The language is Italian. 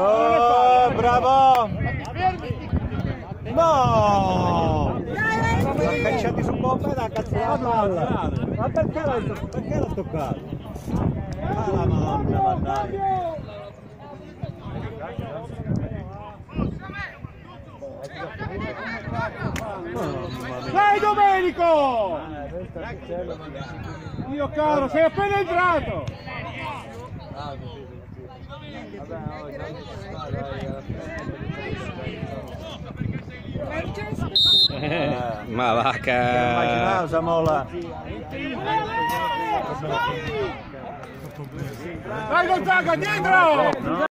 Oh, bravo! No! L'ha cacciati su bomba e ha cazzato la palla! Ma perché l'ha perché toccato? Ah la madonna, mannaggia! Vai Domenico! Mio caro, sei appena entrato! Bravo! Ma va che... Samola. Dai Gonzaga, dietro!